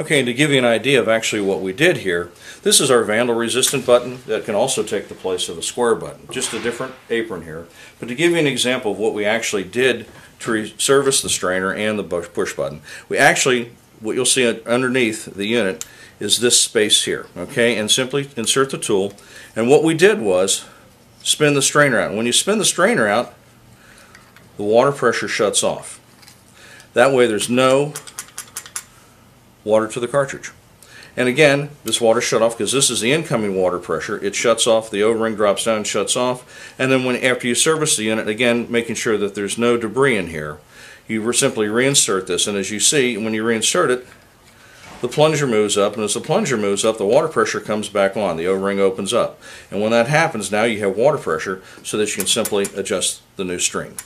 Okay, and to give you an idea of actually what we did here, this is our vandal resistant button that can also take the place of a square button. Just a different apron here. But to give you an example of what we actually did to service the strainer and the push button, we actually, what you'll see underneath the unit is this space here, okay? And simply insert the tool. And what we did was spin the strainer out. And when you spin the strainer out, the water pressure shuts off. That way there's no water to the cartridge. And again, this water shut off because this is the incoming water pressure. It shuts off, the O-ring drops down, shuts off, and then when after you service the unit, again, making sure that there's no debris in here, you simply reinsert this, and as you see, when you reinsert it, the plunger moves up, and as the plunger moves up, the water pressure comes back on. The O-ring opens up. And when that happens, now you have water pressure so that you can simply adjust the new string.